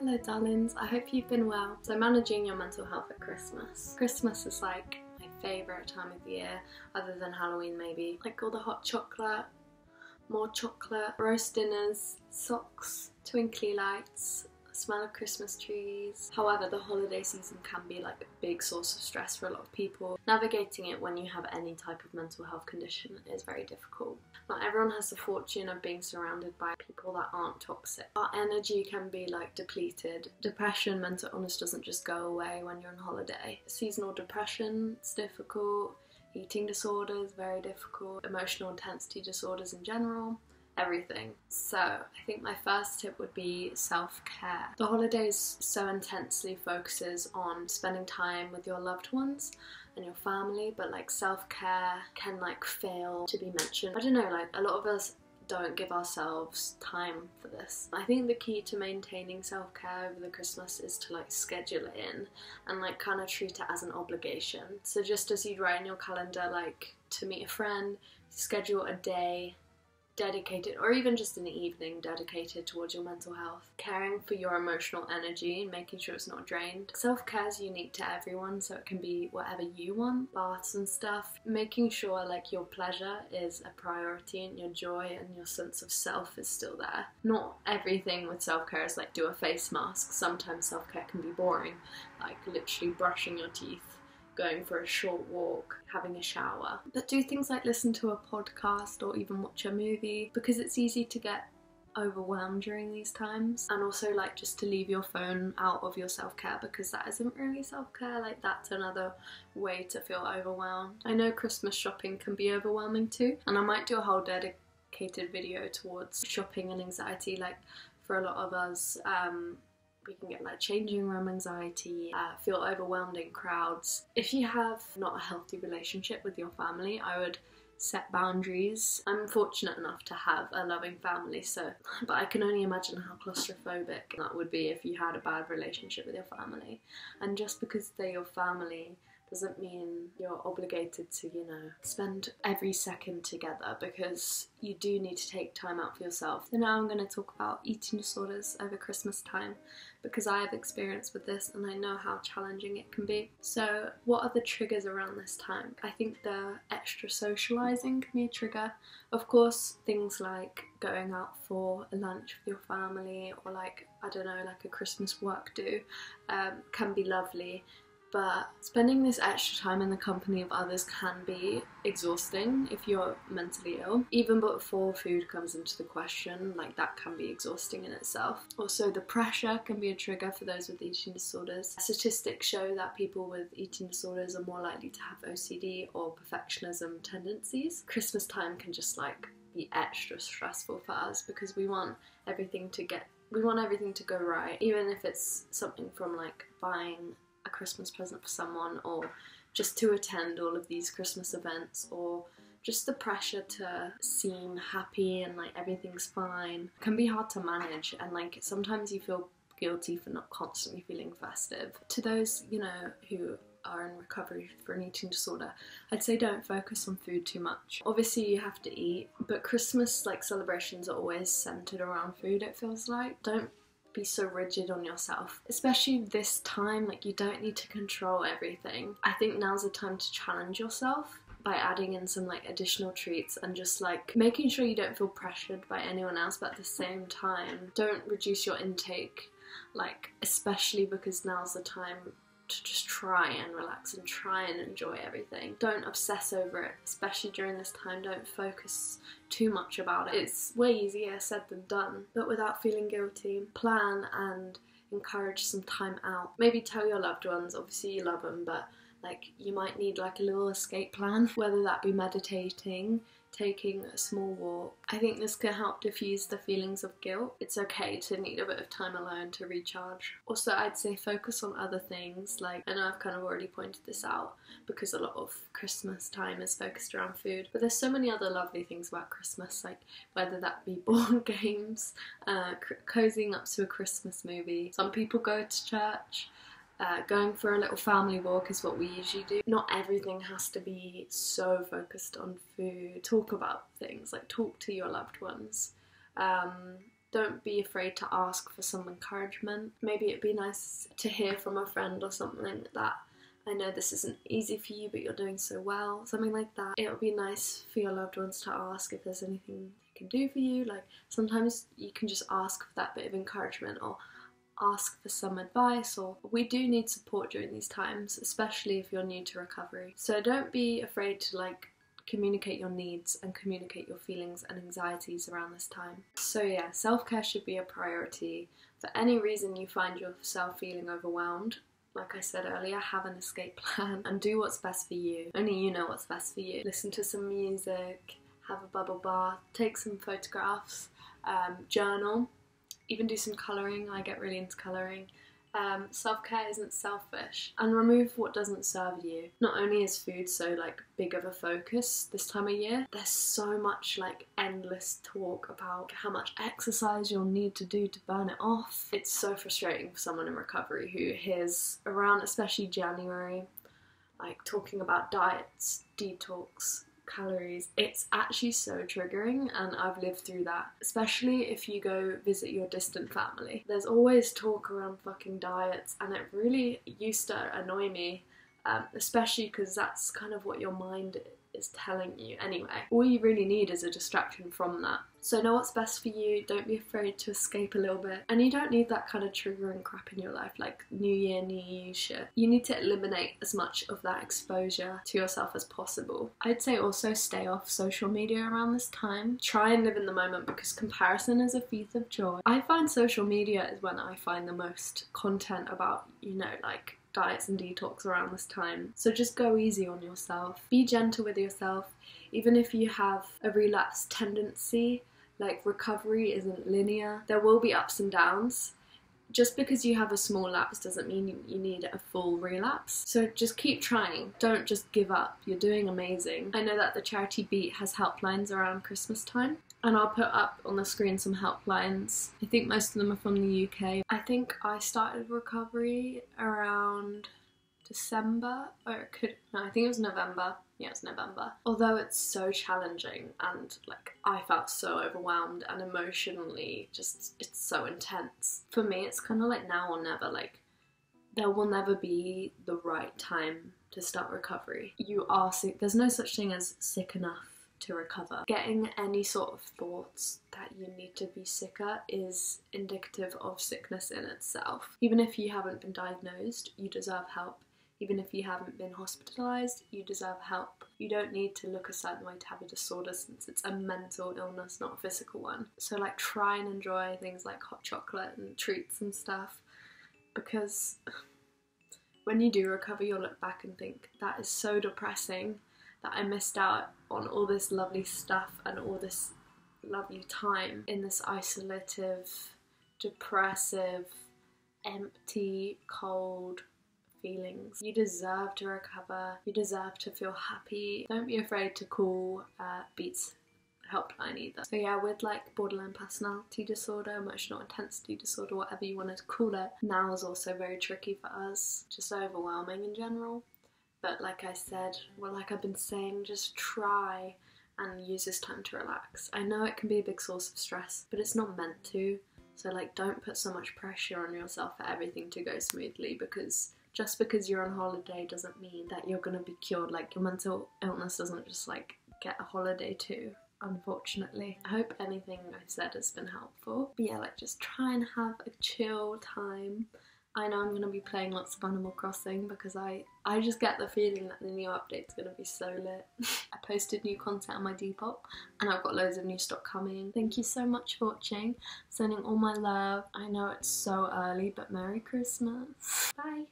Hello, darlings. I hope you've been well. So, managing your mental health at Christmas. Christmas is like my favourite time of the year, other than Halloween, maybe. Like all the hot chocolate, more chocolate, roast dinners, socks, twinkly lights, smell of Christmas trees. However, the holiday season can be like a big source of stress for a lot of people. Navigating it when you have any type of mental health condition is very difficult. Not everyone has the fortune of being surrounded by people that aren't toxic. Our energy can be like depleted. Depression, mental illness doesn't just go away when you're on holiday. Seasonal depression, it's difficult. Eating disorders, very difficult. Emotional intensity disorders in general everything. So, I think my first tip would be self care. The holidays so intensely focuses on spending time with your loved ones and your family, but like self care can like fail to be mentioned. I don't know, like a lot of us don't give ourselves time for this. I think the key to maintaining self care over the Christmas is to like schedule it in and like kind of treat it as an obligation. So, just as you'd write in your calendar, like to meet a friend, schedule a day dedicated, or even just an evening dedicated towards your mental health. Caring for your emotional energy and making sure it's not drained. Self care is unique to everyone, so it can be whatever you want, baths and stuff. Making sure like your pleasure is a priority and your joy and your sense of self is still there. Not everything with self care is like do a face mask. Sometimes self care can be boring, like literally brushing your teeth going for a short walk, having a shower. But do things like listen to a podcast or even watch a movie because it's easy to get overwhelmed during these times. And also like just to leave your phone out of your self-care because that isn't really self-care. Like that's another way to feel overwhelmed. I know christmas shopping can be overwhelming too and i might do a whole dedicated video towards shopping and anxiety like for a lot of us um, we can get like changing room anxiety, uh, feel overwhelmed in crowds. If you have not a healthy relationship with your family, I would set boundaries. I'm fortunate enough to have a loving family, so but I can only imagine how claustrophobic that would be if you had a bad relationship with your family. And just because they're your family doesn't mean you're obligated to, you know, spend every second together because you do need to take time out for yourself. So now I'm going to talk about eating disorders over Christmas time because I have experience with this and I know how challenging it can be. So, what are the triggers around this time? I think the extra socializing can be a trigger. Of course, things like going out for a lunch with your family or like I don't know, like a Christmas work do um, can be lovely but spending this extra time in the company of others can be exhausting if you're mentally ill. Even before food comes into the question, like that can be exhausting in itself. Also, the pressure can be a trigger for those with eating disorders. Statistics show that people with eating disorders are more likely to have OCD or perfectionism tendencies. Christmas time can just like be extra stressful for us because we want everything to get we want everything to go right, even if it's something from like buying a Christmas present for someone or just to attend all of these Christmas events or just the pressure to seem happy and like everything's fine can be hard to manage and like sometimes you feel guilty for not constantly feeling festive. To those, you know, who are in recovery for an eating disorder, I'd say don't focus on food too much. Obviously, you have to eat, but Christmas like celebrations are always centered around food, it feels like. Don't be so rigid on yourself, especially this time. Like, you don't need to control everything. I think now's the time to challenge yourself by adding in some like additional treats and just like making sure you don't feel pressured by anyone else, but at the same time, don't reduce your intake. Like, especially because now's the time to just try and relax and try and enjoy everything. Don't obsess over it, especially during this time. Don't focus too much about it. It's way easier said than done, but without feeling guilty, plan and encourage some time out. Maybe tell your loved ones, obviously you love them, but like you might need like a little escape plan, whether that be meditating, taking a small walk. I think this can help diffuse the feelings of guilt. It's okay to need a bit of time alone to recharge. Also, I'd say focus on other things. Like, I know I've kind of already pointed this out because a lot of Christmas time is focused around food, but there's so many other lovely things about Christmas, like whether that be board games, uh, cozying up to a Christmas movie. Some people go to church. Uh, going for a little family walk is what we usually do. Not everything has to be so focused on food. Talk about things, like talk to your loved ones. Um, don't be afraid to ask for some encouragement. Maybe it'd be nice to hear from a friend or something that I know this isn't easy for you, but you're doing so well. Something like that. It would be nice for your loved ones to ask if there's anything they can do for you. Like sometimes you can just ask for that bit of encouragement or ask for some advice or we do need support during these times especially if you're new to recovery so don't be afraid to like communicate your needs and communicate your feelings and anxieties around this time. So, yeah, self care should be a priority. For any reason you find yourself feeling overwhelmed, like I said earlier, have an escape plan and do what's best for you. Only you know what's best for you. Listen to some music, have a bubble bath, take some photographs, um, journal, even do some colouring. I get really into colouring. Um, Self care isn't selfish, and remove what doesn't serve you. Not only is food so like big of a focus this time of year, there's so much like endless talk about how much exercise you'll need to do to burn it off. It's so frustrating for someone in recovery who hears around, especially January, like talking about diets, detox, calories. It's actually so triggering, and I've lived through that. Especially if you go visit your distant family. There's always talk around fucking diets, and it really used to annoy me, um, especially because that's kind of what your mind is telling you anyway. All you really need is a distraction from that. So know what's best for you, don't be afraid to escape a little bit. And you don't need that kind of triggering crap in your life like New Year, New You shit. You need to eliminate as much of that exposure to yourself as possible. I'd say also stay off social media around this time. Try and live in the moment because comparison is a thief of joy. I find social media is when I find the most content about, you know, like diets and detox around this time. So just go easy on yourself. Be gentle with yourself. Even if you have a relapse tendency, like recovery isn't linear, there will be ups and downs. Just because you have a small lapse doesn't mean you need a full relapse. So just keep trying. Don't just give up. You're doing amazing. I know that the Charity Beat has helplines around Christmas time and I'll put up on the screen some helplines. I think most of them are from the UK. I think I started recovery around December, or it could, no, I think it was November. Yeah, it's November. Although it's so challenging and like I felt so overwhelmed and emotionally just, it's so intense. For me, it's kind of like now or never. Like, there will never be the right time to start recovery. You are sick, there's no such thing as sick enough to recover. Getting any sort of thoughts that you need to be sicker is indicative of sickness in itself. Even if you haven't been diagnosed, you deserve help. Even if you haven't been hospitalised, you deserve help. You don't need to look a certain way to have a disorder since it's a mental illness, not a physical one. So, like, try and enjoy things like hot chocolate and treats and stuff because when you do recover, you'll look back and think, that is so depressing that I missed out on all this lovely stuff and all this lovely time in this isolative, depressive, empty, cold feelings. You deserve to recover. You deserve to feel happy. Don't be afraid to call uh, Beats helpline either. So yeah, with like borderline personality disorder, emotional intensity disorder, whatever you want to call it, now is also very tricky for us. Just overwhelming in general. But like I said, well, like I've been saying, just try and use this time to relax. I know it can be a big source of stress, but it's not meant to. So, like, don't put so much pressure on yourself for everything to go smoothly because just because you're on holiday doesn't mean that you're gonna be cured. Like, your mental illness doesn't just like get a holiday too, unfortunately. I hope anything I've said has been helpful. But yeah, like, just try and have a chill time I know I'm going to be playing lots of Animal Crossing because I, I just get the feeling that the new update's going to be so lit. I posted new content on my Depop and I've got loads of new stock coming. Thank you so much for watching. Sending all my love. I know it's so early, but Merry Christmas. Bye.